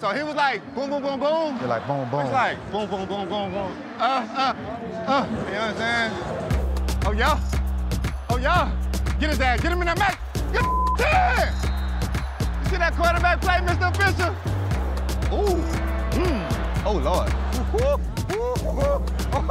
So he was like, boom, boom, boom, boom. You're like boom, boom. It's like, boom, boom, boom, boom, boom. Uh, uh, uh. You know what I'm saying? Oh, yeah. Oh, yeah. Get his ass. Get him in that match. Get him. You see that quarterback play, Mr. Official? Ooh. Mm. Oh, Lord. Ooh, ooh, ooh, ooh. Boom,